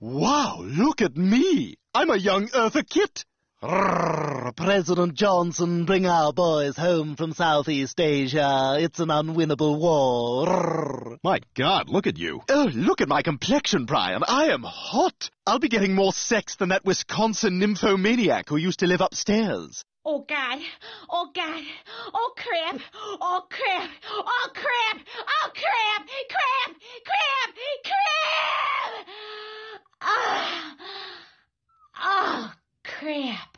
Wow, look at me. I'm a young Eartha Kitt. Rrrr, President Johnson, bring our boys home from Southeast Asia. It's an unwinnable war. Rrrr. My God, look at you. Oh, look at my complexion, Brian. I am hot. I'll be getting more sex than that Wisconsin nymphomaniac who used to live upstairs. Oh God. Oh God. Oh crap. Oh crap. Oh crap. crap.